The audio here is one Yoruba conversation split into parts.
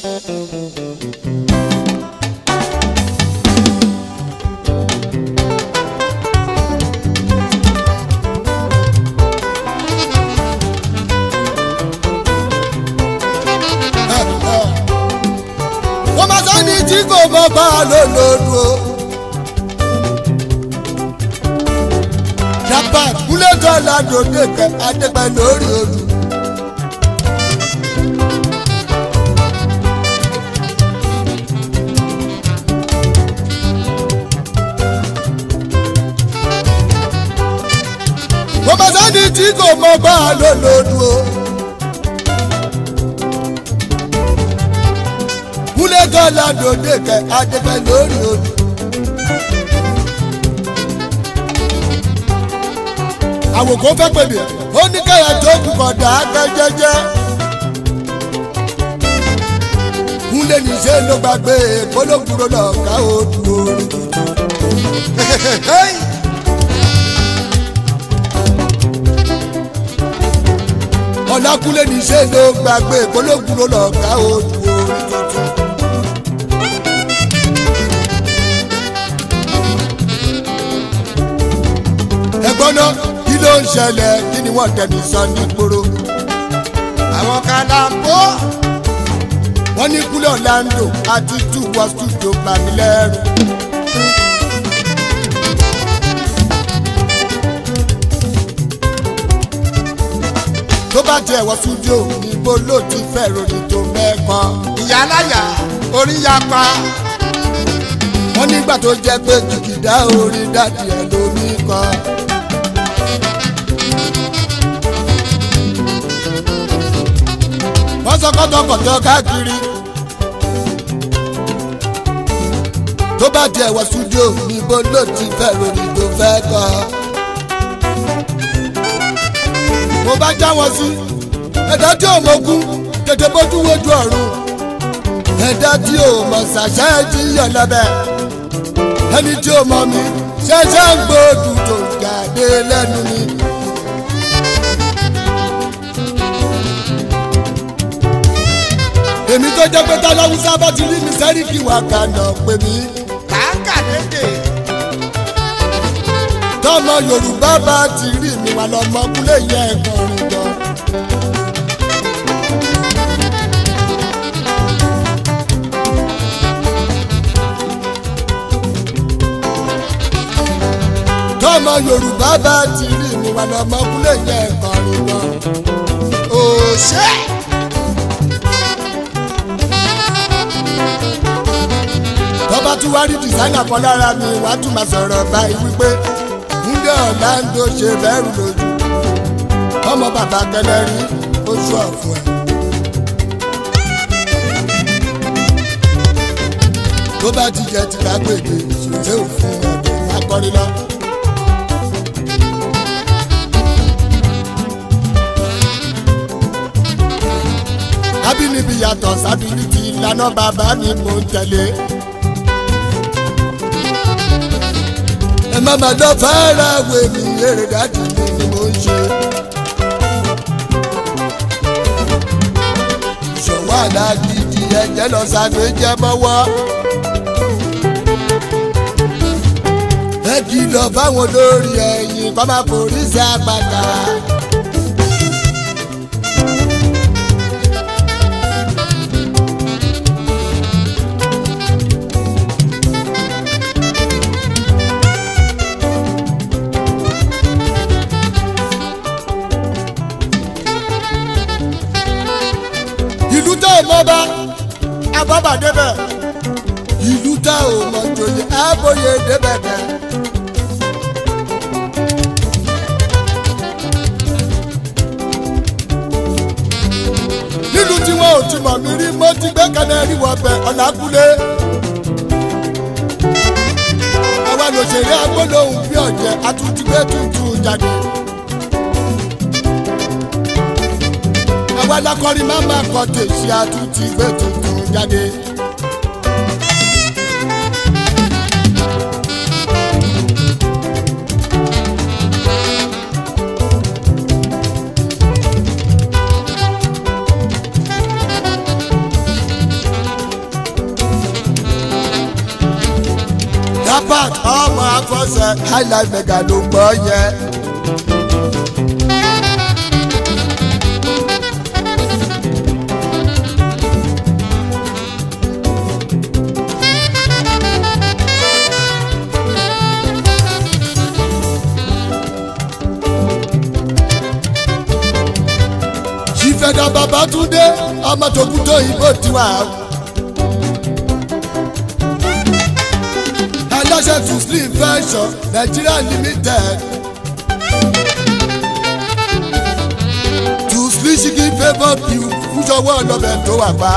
tí kò mọ bá a lò lòdù o. Japan kúlẹ̀ tó la dòde kẹ lórí odù. tí kò mọ bá a lò lòdù o. kúlẹ̀ kan ládòdè kẹ adẹ́fẹ́ lórí odò. àwòkọ́ fẹ́ pè mí ó ní kẹ́yà tó kùkọ̀ dàákẹ́ jẹ́jẹ́. kúlẹ̀ níṣẹ́ ló gbàgbé kólókùrọ̀ lọ́ọ̀ká odò orí. ọlákúnlé ní ṣe ló gbàgbé ìpológun ló lọ ká ojú orí tuntun. ẹ̀gbọ́n náà kí ló ń ṣẹlẹ̀ kí ni wọ́n tẹnu sọ nígboro. àwọn kàlàkó wọ́n ní kúlẹ̀ ọ̀làǹdò àti two was two tó bàmí lẹ́rù. bá jẹ̀wọ́ studio níbo ló ti fẹ́ ròyìn tó mẹ́kọ. ìyáláyà orí ya pa. wọ́n nígbà tó jẹ́ pé jìgìdá orí dádì ẹ̀ ló ní kọ. wọ́n káàkiri. tó bá jẹ̀wọ́ studio níbo ló ti fẹ́ ròyìn tó fẹ́ kọ mo bá já wọn sí ẹ̀dá tí ò mọ̀gún tètè bójú wojú ọ̀run ẹ̀dá tí ò mọ̀ ṣàṣà ẹ̀jì yàn lọ́bẹ̀ ẹni tí ò mọ̀ mi ṣẹ̀ṣẹ̀ ń gbòdù tó jáde lẹ́nu mi. èmi tó jẹ́ pé táláwùsá bá ti rí mi sẹ́ríkì wà kànáà pè mí. tọmọ yorùbá bá ti rí mi wà lọmọ kúlé yẹ ẹgbọrin jọ. tọmọ yorùbá bá ti rí mi wà lọmọ kúlé yẹ ẹgbọrin jọ. òṣè. tọ́ba tún wá rí dìsáínà kan lára mi wàá tún máa sọ̀rọ̀ báyìí wípé nílé ọ̀la ń do ṣe bẹ́rù lójú ọmọ bàbá kẹlẹ́rí oṣù ọ̀fun ẹ̀. tó bá ti jẹ ti lágbègbè ṣùgbọ́n òfin ọ̀dọ̀ lákọ́rí kábínibí yàtọ̀ sábìlì ti ìlànà bàbá mi mò ń tẹ̀lé. ẹ má má dán fara wo èmi eré dájú ni mo ń ṣe. ṣòwò àdágídí ẹ̀jẹ̀ lọ sàdó jẹ́ mọ́wọ́. ẹ kìlọ̀ fáwọn olórí ẹ̀yìn kọ́ máa forí sí lọ́ba abábà débẹ̀ ìlú tá ò mọ̀ jòyè àbòyè débẹ̀ dẹ̀. nínú tí wọn ò ti mọ̀ mí rí mo ti gbé kalẹ̀ rí wọ́n bẹ̀ ọ̀nà abúlé. àwa lòṣèré agbóhùn bí ọ̀jẹ̀ àtúntìgbé tuntun jáde. Agbada Kọrin Mama Cottage àtúntì gbé tuntun jáde. dapat ọmọ afọsẹ high mega ló gbọ́ yẹn. Ọ̀gẹ̀dẹ̀ Babátúndé ọmọ tòkútó ìbò tiwa o. ẹlẹ́sẹ̀ tún slim fashion Nigeria limited. tún slim ṣíkì favour view fúnṣọwọ́ ọlọ́bẹ̀ tó wà pa.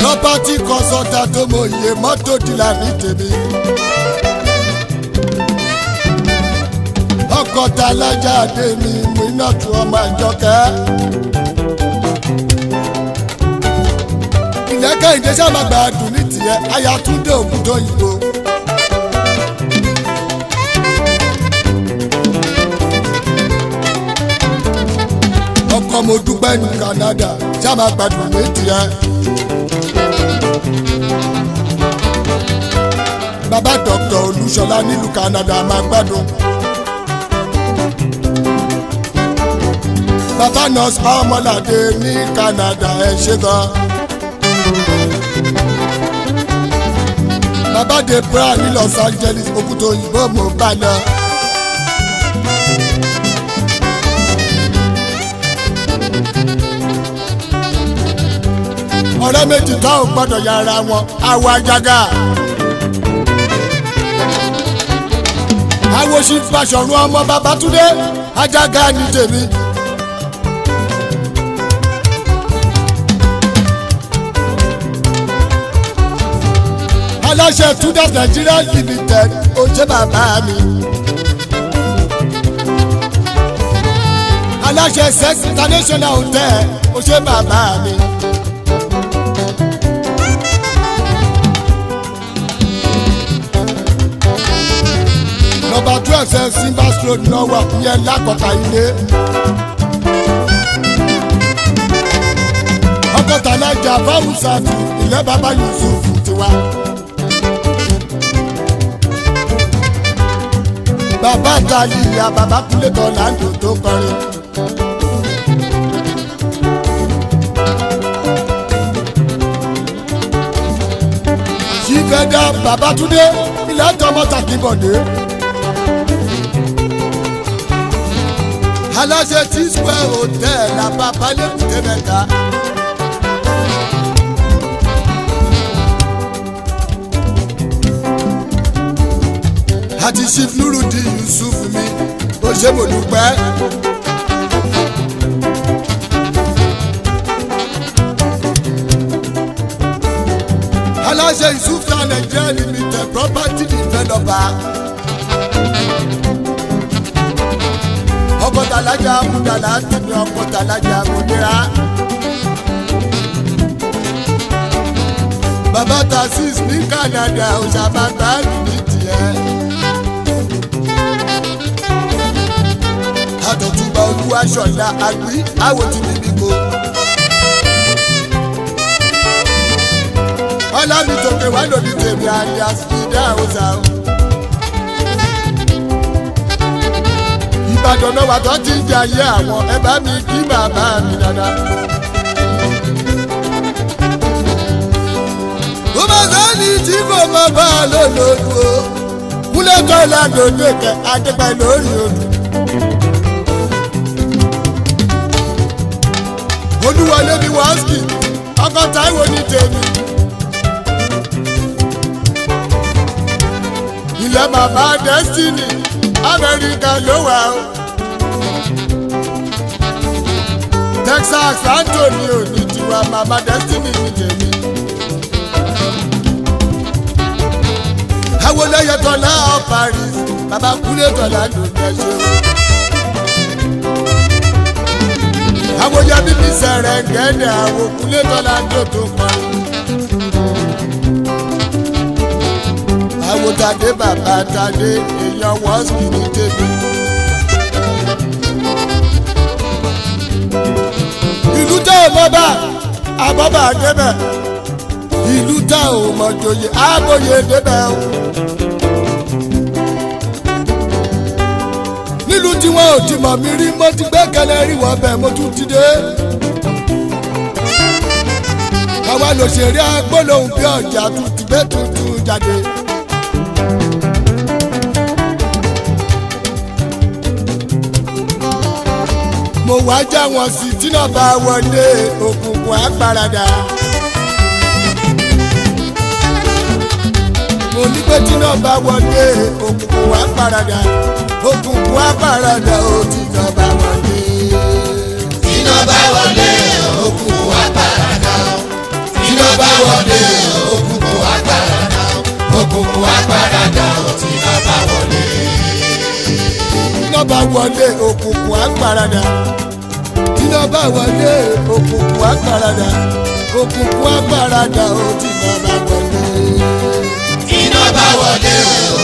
property consultant tó mọ iye mọ́tò dìlà ní tèmi. kọ́ta lọ́jà dé mi mú iná tu ọmọ àjọkẹ́. ìlẹ́kẹ̀ ìdẹ́sẹ̀ máa gbà dùn ní tiẹ̀ ayatúndé òkúdó ìbò. ọkọ mo dúpẹ́ ní Canada ṣá máa gbàdùn ní tiẹ̀. bàbá dr olúṣọlá nílùú Canada máa gbádùn. bàbá nurse ọmọlàdé ní Canada ẹ ṣe gan. bàbá de bra ní Los Angeles òkúta òyìnbó mò ń bá lọ. ọ̀rẹ́ méjì tá ò gbọ́dọ̀ yára wọn àwọ̀ àjàgà. àwòṣì Baṣọ̀run ọmọ Babátúndé àjàgà ní tèmi. aláṣẹ Tudas Nigeria Limited ó jẹ́ bàbá mi. aláṣẹ sex international hotel ó jẹ́ bàbá mi. nọ́mbà twelve ṣe simbas road lọ́wọ́ yẹn lákọ̀ọ́ta ilé. ọgọ́ta náà jà fáwọn sáfì ilẹ̀ bàbá Yusuf tiwa. Baba ta baba bàbá kúlé kan láńdò tó kọrin. ṣífẹ́dá bàbá túndé ilé ẹjọ́ Tàkìbọ̀dé. aláṣẹ tí square hotel àbábálẹ̀ kùtẹ́ mẹ́ta. àti chief di yusuf mi ó ṣe mo dúpẹ́. aláṣẹ ìsúfà nàìjíríà limited property developer. ọkọ̀ tàlájà amúdàlá tèmi ọkọ̀ tàlájà amúdìrá. bàbá tasis ní Canada ọ̀sàbàbà nìyí tiẹ̀. ọba òkú aṣọ̀dá àgbí àwòtí níbí ko. ọlọ́mi tòkè wá lòdì tèmi àdá ìdá òòsà o. ìbàdàn náà wà tó ti ń jayé àwọn ẹ bá mi kí bàbá mi dáadáa. tó bá sẹ́ni tí kò mọ bá a lò lójú o kúlẹ̀ tó ládòdò kẹ adépa lórí odò. olúwalé ni wàásù ọkọ táìwò ní tèmi. ilẹ̀ bàbá destiny amẹ́ríkà ló wà o. texas antonio ní tiwa bàbá destiny ní tèmi. awolẹ́yẹ tọ́lá ọ̀ paris bàbá kúlẹ̀ tọ́lá ló fẹ́ ṣe àwòjọ bíbí sẹ̀rẹ̀ gẹ́dẹ̀ àwòkúlé tọ́lá ń jò tó pa. àwòtàdé bàbá tàdé èèyàn wọ́n sì ní tèmi. ìlú tá ò mọ bá àbọ̀bà débẹ̀ ìlú tá ò mọ joyè àbòyè débẹ̀ o. tí wọn ò ti mọ̀ mí rí mo ti gbẹ́kẹ̀lé rí wọ́n bẹ́ẹ̀ mo tún ti dé. àwa lòṣèré agbóhùn bí ọjà tuntun gbé tuntun jáde. mo wá já wọn sí tínà bá wọlé òkùnkùn àgbàradà. mo ní pé tínà bá wọlé òkùnkùn àgbàradà òkùnkùn àpàràdà ó ti jọba wọlé. iná bá wọlé òkùnkùn àpàràdà iná bá wọlé òkùnkùn àpàràdà òkùnkùn àpàràdà ó ti jọba wọlé. iná bá wọlé òkùnkùn àpàràdà iná bá wọlé òkùnkùn àpàràdà òkùnkùn àpàràdà ó ti jọba wọlé. iná bá wọlé òkùnkùn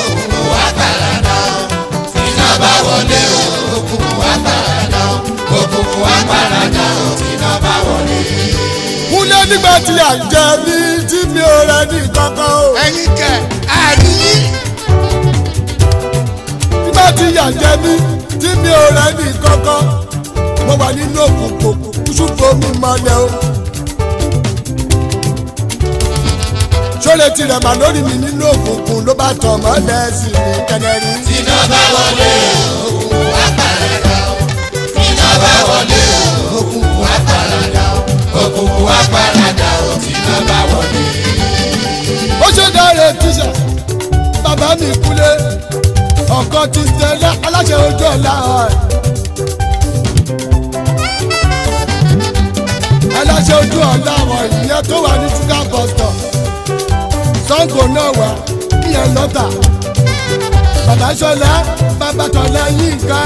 bá wọlé o òkùnkùn wá tààdà o òkùnkùn wá paradà o tí iná bá wọlé. kúnlẹ̀ nígbà tí à ń jẹ bí tí mi ò rẹ ní kankan o. ẹ̀yin kẹ àríyí. nígbà tí à ń jẹ bí tí mi ò rẹ ní kankan mo wà nínú òkùnkùn kúṣùkò mi mọ́lẹ̀ o. retí rẹ̀ mà lórí mi nínú òkùnkùn ló bá tọ̀ mọ́ lẹ́sìn ní kẹ́nẹ́rì. tíná bá wọlé òkùnkùn àpàràdà o tíná bá wọlé òkùnkùn àpàràdà o òkùnkùn àpàràdà o tíná bá wọlé. ó ṣe dáre tíṣà bàbá mi kúlé ọkọ ti tẹ̀lé aláṣẹ ojú ọ̀la aláṣẹ ojú ọ̀la àwọn ìyẹn tó wà ní sugar bus stop. Ṣàngó náà wà kí ẹ lọ́tà. Bàbá Ṣọlá, bàbá Tọ́lá Yínká,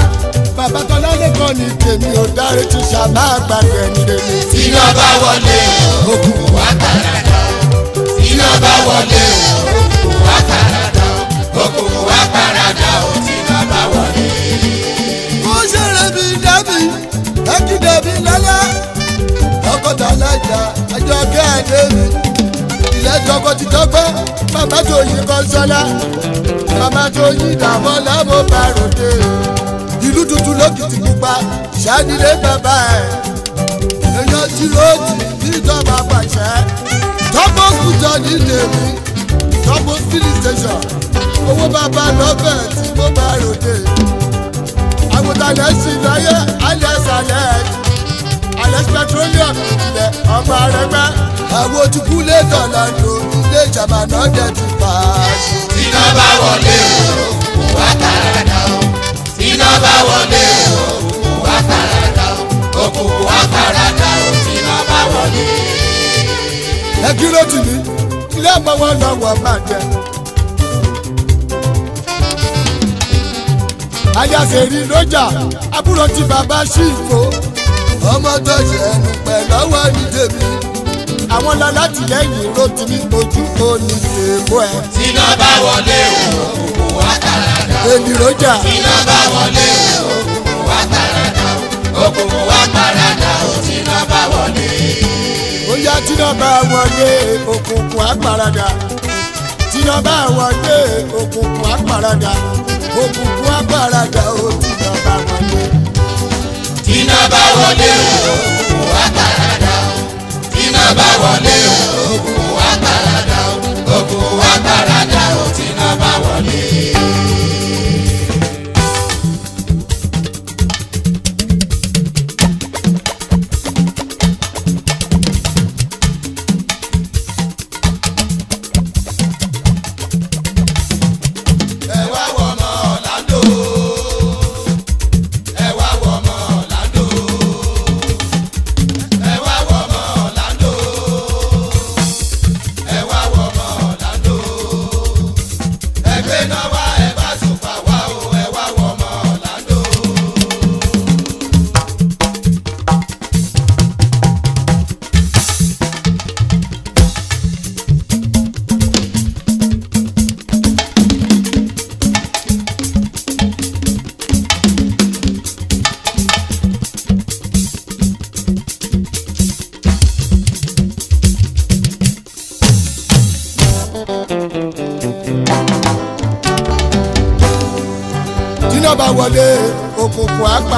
bàbá Tọ́lá lẹ́kọ̀ọ́ ní tèmi ò dáre tún ṣàmá àgbàgbẹ́ ní tèmi. Tíná bá wọlé, òkú wà kàràkà. Tíná bá wọlé, òkú wà kàràkà. Tóyìn Kọ́nsọ́lá bàbá Tóyìn dàbọ̀ lábò bá ròde ìlú tuntun lókìtì pupa ṣáàdìlé bàbá ẹ̀ èèyàn tí lóòtì níjọba pàṣẹ tọ́pọ̀ kùjọ ní lèmi tọ́pọ̀ filling station owó bàbá lọ́fẹ̀ tí mo bá ròde àgùntàn ẹ̀sìn láyé alẹ́ sàlẹ̀ ẹ̀jẹ̀. Alex petroleum ilẹ̀ ọgbà rẹpẹ́. àwọn ojúkú lè dọ̀là lò ilé ìjàmbá náà dẹ̀ tún pa. iná bá wọlé o kò wá tààrà dá o iná bá wọlé o kò wá tààrà dá o kò wá tààrà dá o iná bá wọlé. ẹ dúró tì mí ilé àpamọ́ lọ́wọ́ máa jẹ. ayáṣe rí lọ́jà àbúrò tí bàbá ṣì fò ọmọ tó ṣe ẹnu pẹ̀lú ọwọ́ ní tèmi. àwọn lọ látìlẹ́yìn ró ti ní ojú ó ní èèbó ẹ. tíná bá wọlé òkùnkùn wá tààràdà. èmi rọjà. tíná bá wọlé òkùnkùn wá tààràdà. òkùnkùn wá tààràdà ó tíná bá wọlé. ó yá tíná bá wọlé òkùnkùn á paradà. tíná bá wọlé òkùnkùn á paradà. òkùnkùn á paradà ó tí bá wọlé òkùnkùn wá paradà o bí iná bá wọlé òkùnkùn wá paradà o òkùnkùn wá paradà o tí iná bá wọlé.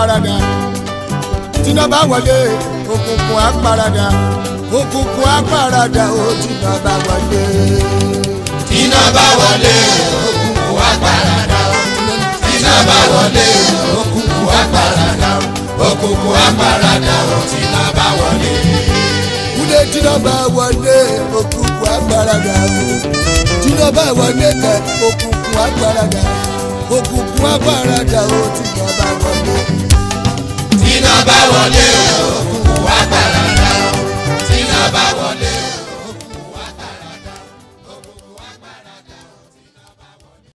àparadà tíná bá wọlé òkùnkùn àparadà òkùnkùn àparadà ó tíná bá wọlé. tíná bá wọlé òkùnkùn àparadà tíná bá wọlé òkùnkùn àparadà òkùnkùn àparadà ó tíná bá wọlé. kúlẹ̀ tíná bá wọlé òkùnkùn àparadà tíná bá wọlé òkùnkùn àparadà òkùnkùn àparadà ó tíná bá wọlé tíná bá wọlé o kò wá gbàràdà o bá wọlé.